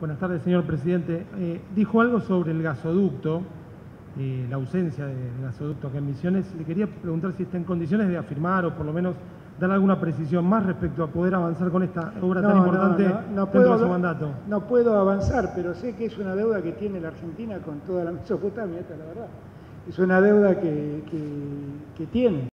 Buenas tardes, señor presidente. Eh, dijo algo sobre el gasoducto, eh, la ausencia del gasoducto acá en Misiones. Le quería preguntar si está en condiciones de afirmar o por lo menos dar alguna precisión más respecto a poder avanzar con esta obra tan importante no, dentro de su mandato. No puedo avanzar, pero sé que es una deuda que tiene la Argentina con toda la Mesopotamia, esta es la verdad. Es una deuda que, que, que tiene.